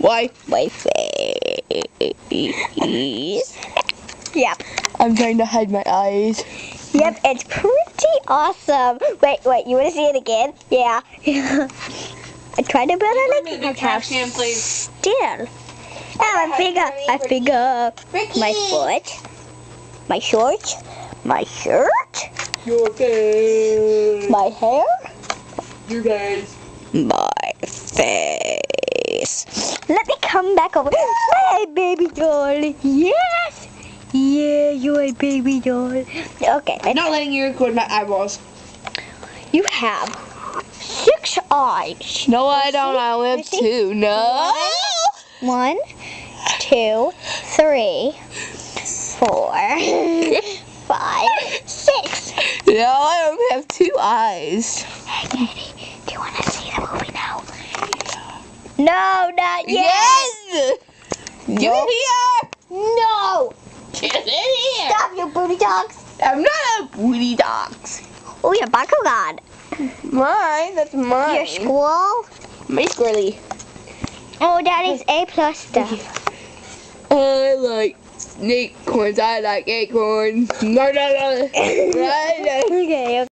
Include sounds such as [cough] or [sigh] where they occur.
my my face. Yep. I'm trying to hide my eyes. Yep, it's pretty awesome. Wait, wait, you want to see it again? Yeah. [laughs] I tried to build a Bring me like the big trash can, please. still. Oh, I figure, I figure my foot, my shorts, my shirt, Your face. my hair, Your face. my face. Let me come back over. My baby doll. Yes. Yeah, you're a baby doll. Okay, I'm let's not letting you record my eyeballs. You have six eyes. No, I don't. I only have two. No. One, two, three, four, [laughs] five, six. No, I only have two eyes. Hey, Daddy, do you want to see the movie now? No, not yet. Yes. Nope. it here. No. Give it here. Stop, you booty dogs. I'm not a booty dogs. Oh, your Bakugan. Mine. That's mine. Your squall. My squirrely. Oh, Daddy's A plus stuff. I like acorns. I like acorns. No, no, no. [laughs] right. Okay,